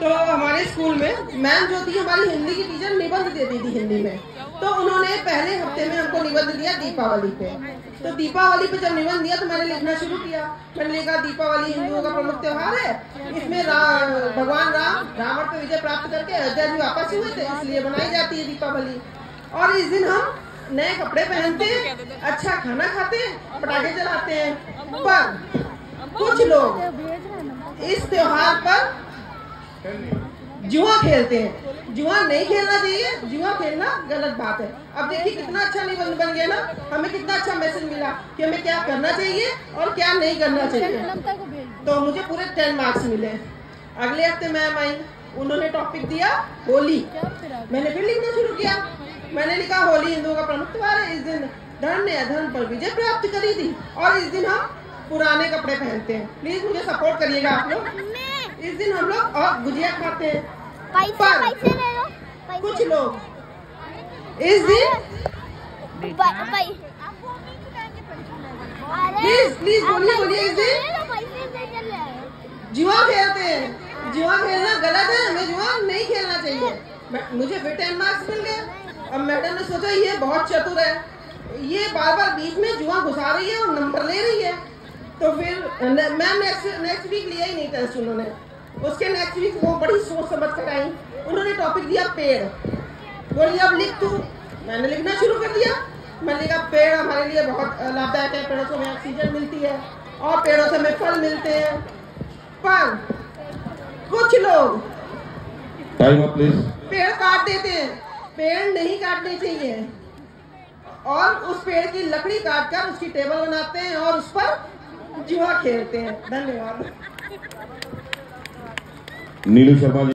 तो हमारे स्कूल में मैम जो थी हमारी हिंदी की टीचर निबंध देती थी हिंदी में। तो उन्होंने पहले हफ़्ते में हमको निबंध दिया दीपावली पे। तो दीपावली पे जब निबंध दिया तो मैंने लिखना शुरू किया। मैंने लिखा दीपावली हिंदुओं का प्रमुख त्योहार है। इसमें रा, भगवान राम रावण पे विजय प्राप्त करके अयोध्या जी वापस हुए थे इसलिए बनाई जाती है दीपावली। और इस दिन हम नए कपड़े पहनते हैं अच्छा खाना खाते हैं पटाखे जलाते हैं। पर कुछ लोग इस त्योहार पर जुआ खेलते हैं। जुआ नहीं खेलना चाहिए, जुआ खेलना गलत बात है। अब देखिए कितना अच्छा निबंध बन गया ना, हमें कितना अच्छा मैसेज मिला कि हमें क्या करना चाहिए और क्या नहीं करना चाहिए। तो मुझे पूरे टेन मार्क्स मिले। अगले हफ़्ते मैम आई, उन्होंने टॉपिक दिया, होली। मैंने फिर लिखना शुरू किया। मैंने लिखा, होली हिंदुओं का प्रमुख त्योहार है। इस दिन धन ने अधर्म पर विजय प्राप्त करी थी और इस दिन हम पुराने कपड़े पहनते हैं। प्लीज़ मुझे सपोर्ट करिएगा आप लोग। इस दिन हम लोग और गुजिया खाते हैं। पैसे पर पैसे ले लो पैसे। कुछ लोग। इस दिन प- पै- अरे, Please, please, आप बोलिए, बोलिए, इस दिन। जुआ खेलते हैं। जुआ खेलना गलत है हमें जुआ नहीं खेलना चाहिए। मुझे फिर टेन मार्क्स मिल गए अब मैडम ने सोचा ये बहुत चतुर है। ये बार बार बीच में जुआ घुसा रही है और नंबर ले रही है। तो फिर मैम नेक्स्ट नेक्स्ट वीक लिया ही नहीं टेस्ट उन्होंने। उसके नेक्स्ट वीक वो बड़ी सोच समझ कर आई। उन्होंने टॉपिक दिया पेड़। बोली अब लिख तू। मैंने लिखना शुरू कर दिया। मैंने लिखा पेड़ हमारे लिए बहुत लाभदायक है। पेड़ों से हमें ऑक्सीजन मिलती है और पेड़ों से हमें फल मिलते हैं। पर कुछ लोग टाइम प्लीज़ पेड़ काट देते हैं। पेड़ नहीं काटने चाहिए। और उस पेड़ की लकड़ी काट कर उसकी टेबल बनाते हैं और उस पर जुआ खेलते हैं। धन्यवाद। नीलू शर्मा जी